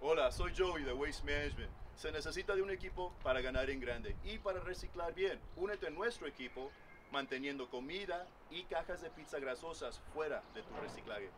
Hola, soy Joey de Waste Management. Se necesita de un equipo para ganar en grande y para reciclar bien. Únete a nuestro equipo manteniendo comida y cajas de pizza grasosas fuera de tu reciclaje.